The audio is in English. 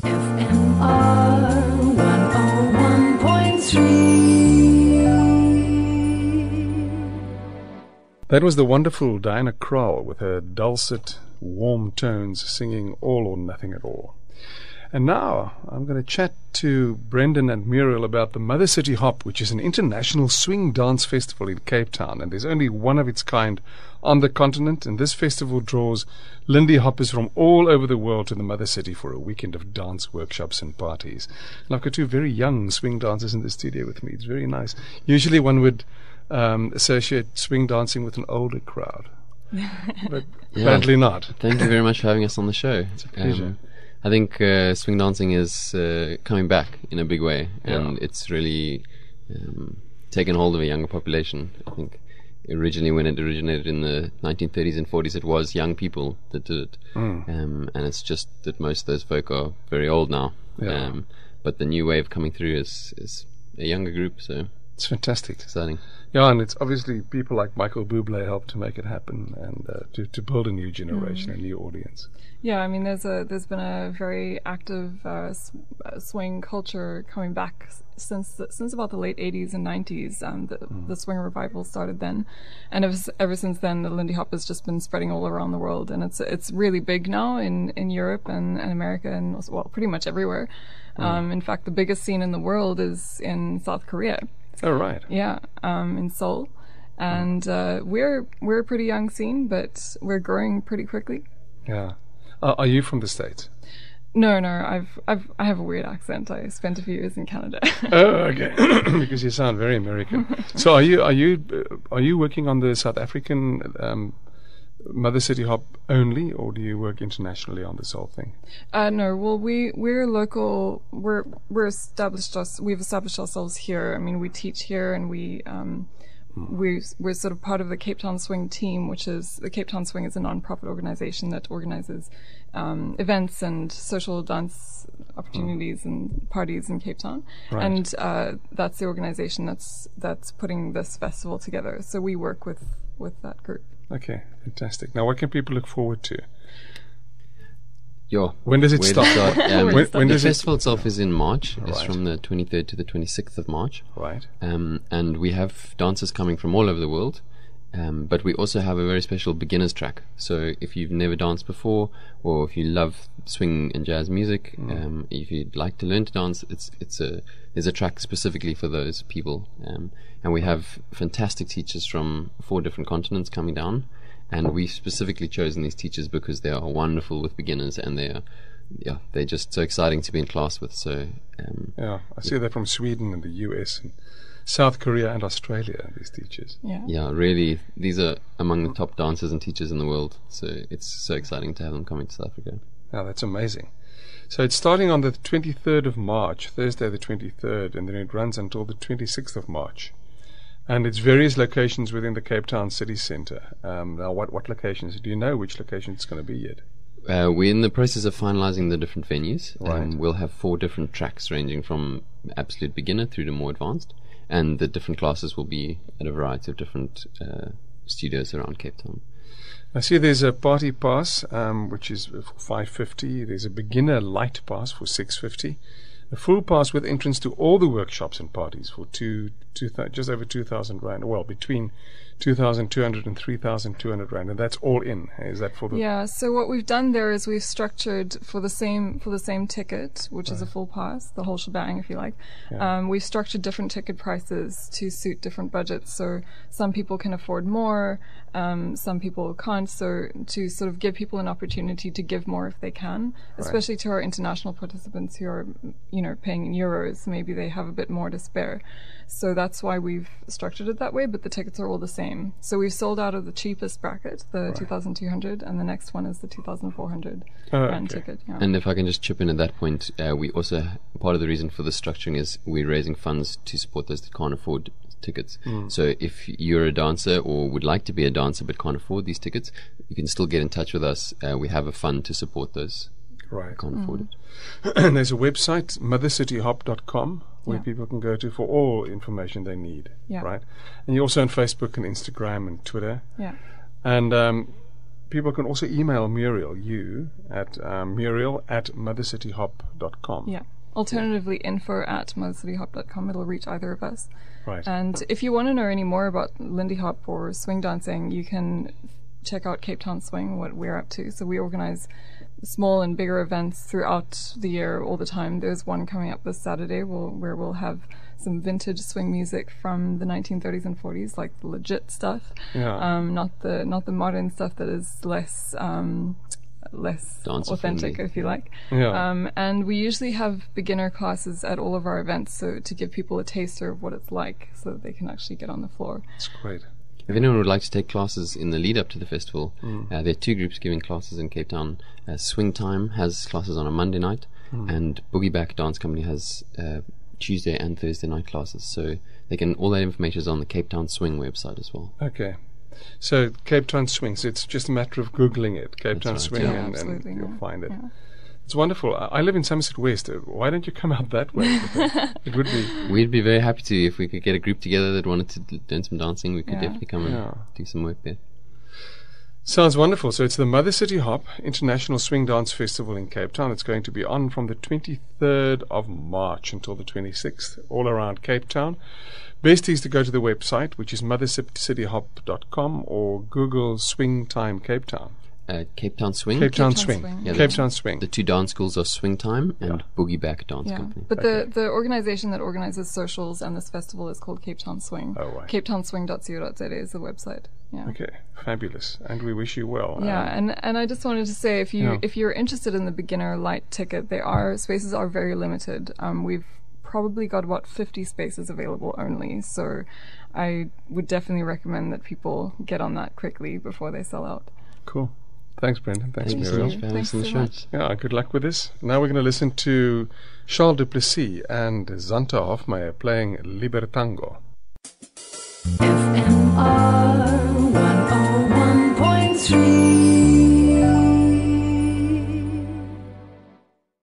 101.3. That was the wonderful Diana Krall with her dulcet, warm tones singing All or Nothing at All. And now I'm going to chat to Brendan and Muriel about the Mother City Hop, which is an international swing dance festival in Cape Town. And there's only one of its kind on the continent. And this festival draws Lindy hoppers from all over the world to the Mother City for a weekend of dance workshops and parties. And I've got two very young swing dancers in the studio with me. It's very nice. Usually one would um, associate swing dancing with an older crowd. But Yeah. apparently not. Thank you very much for having us on the show. It's a pleasure. I think uh, swing dancing is uh, coming back in a big way, and Yeah. it's really um, taken hold of a younger population. I think originally, when it originated in the 1930s and 40s, it was young people that did it, Mm. um, and it's just that most of those folk are very old now. Yeah. Um, but the new wave coming through is is a younger group, so It's fantastic. exciting. Yeah, and it's obviously people like Michael Bublé helped to make it happen and uh, to, to build a new generation, a new audience. Yeah, I mean, there's a there's been a very active uh, uh, swing culture coming back since the, since about the late 80s and 90s. Um, the, the swing revival started then, and ever, ever since then, the Lindy Hop has just been spreading all around the world, and it's it's really big now in, in Europe and, and America and also- well, pretty much everywhere. Um, in fact, the biggest scene in the world is in South Korea. Oh, right. Yeah, um, in Seoul, and uh, we're we're a pretty young scene, but we're growing pretty quickly. Yeah. Uh, are you from the States? No, no, I've, I've, I have a weird accent. I spent a few years in Canada. Oh, okay. because you sound very American. so are you are you uh, are you working on the South African um, Mother City Hop only, or do you work internationally on this whole thing? uh, no, well, we we're local. We're we're established us. We've established ourselves here. I mean, we teach here, and we um, we we're sort of part of the Cape Town Swing team, which is the Cape Town Swing is a non-profit organization that organizes um, events and social dance opportunities and parties in Cape Town, Right. and uh, that's the organization that's that's putting this festival together. So we work with with that group. Okay, fantastic. Now, what can people look forward to? Yeah. When does it start? start? Um, When- when the does it- festival itself is in March. It's from the 23rd to the 26th of March. Right. Um, and we have dancers coming from all over the world. Um, but we also have a very special beginners track. So if you've never danced before, or if you love swing and jazz music, um, if you'd like to learn to dance, it's it's a there's a track specifically for those people. Um, and we have fantastic teachers from four different continents coming down. And we've specifically chosen these teachers because they are wonderful with beginners, and they are yeah they're just so exciting to be in class with. So um, Yeah, I see they're from Sweden and the US and South Korea and Australia. These teachers. Yeah. Yeah, really, these are among the top dancers and teachers in the world. So it's so exciting to have them coming to South Africa. Yeah, that's amazing. So it's starting on the 23rd of March, Thursday the 23rd, and then it runs until the 26th of March. And it's various locations within the Cape Town city centre. Um, now, what, what locations? Do you know which location it's going to be yet? Uh, we're in the process of finalizing the different venues. Right. Um, we'll have four different tracks ranging from absolute beginner through to more advanced, and the different classes will be at a variety of different uh, studios around Cape Town. I see there's a party pass, um, which is for 550. There's a beginner light pass for 650. A full pass with entrance to all the workshops and parties for two, two just over 2,000 rand. Well, between 2,200 and 3,200 rand, and that's all in. Is that for the? Yeah, so what we've done there is we've structured for the same for the same ticket, which is a full pass, the whole shebang, if you like. Um, we've structured different ticket prices to suit different budgets. So some people can afford more, um, some people can't. So to sort of give people an opportunity to give more if they can, especially to our international participants who are, you know, paying in euros, maybe they have a bit more to spare. So that's why we've structured it that way. But the tickets are all the same. So we've sold out of the cheapest bracket, the 2,200, and the next one is the 2,400 Oh, rand okay. ticket. Yeah. And if I can just chip in at that point, uh, we also part of the reason for the structuring is we're raising funds to support those that can't afford tickets. So if you're a dancer or would like to be a dancer but can't afford these tickets, you can still get in touch with us. Uh, we have a fund to support those Right. that can't afford it. and there's a website, mothercityhop.com, where Yeah. people can go to for all information they need. Yeah. Right. And you're also on Facebook and Instagram and Twitter. yeah. And um, people can also email Muriel, you, at um, muriel at mothercityhop.com. Yeah. Alternatively, info at mothercityhop.com. It'll reach either of us. Right. And if you want to know any more about Lindy Hop or swing dancing, you can check out Cape Town Swing, what we're up to. So we organize small and bigger events throughout the year all the time. There's one coming up this Saturday we'll, where we'll have some vintage swing music from the 1930s and 40s, like legit stuff. Yeah. Um, not the not the modern stuff that is less um, less Dancer authentic, friendly. if you like. Yeah. Um, and we usually have beginner classes at all of our events, so to give people a taster of what it's like, so that they can actually get on the floor. That's great. If anyone would like to take classes in the lead up to the festival, Mm. uh, there are two groups giving classes in Cape Town. Uh, Swing Time has classes on a Monday night, Mm. and Boogie Back Dance Company has uh, Tuesday and Thursday night classes. So they can all that information is on the Cape Town Swing website as well. Okay. So Cape Town Swings, it's just a matter of Googling it, Cape That's Town right, Swing, yeah. and, and you'll yeah. find it. Yeah. It's wonderful. I, I live in Somerset West. Uh, Why don't you come out that way? it would be. We'd be very happy to if we could get a group together that wanted to d- learn some dancing. We could Yeah. definitely come and Yeah. do some work there. Sounds wonderful. So it's the Mother City Hop International Swing Dance Festival in Cape Town. It's going to be on from the 23rd of March until the 26th, all around Cape Town. Best is to go to the website, which is mothercityhop.com or Google Swing Time Cape Town. Uh, Cape Town Swing. Cape Town Town Swing. Swing. Yeah, Cape Town Swing. The two dance schools are Swing Time and Yeah. Boogie Back Dance Yeah, Company. but Okay. the the organization that organizes socials and this festival is called Cape Town Swing. Oh, right. CapeTownSwing.co.za is the website. Yeah. Okay, fabulous. And we wish you well. Yeah, Um, and and I just wanted to say if you Yeah. if you're interested in the beginner light ticket, there are spaces are very limited. Um, we've probably got about 50 spaces available only, so I would definitely recommend that people get on that quickly before they sell out. cool. Thanks, Brendan. Thanks, Thank you Muriel. much for Thanks us the so much. Yeah, good luck with this. Now we're going to listen to Charl du Plessis and Zanta Hofmeyr playing Libertango. If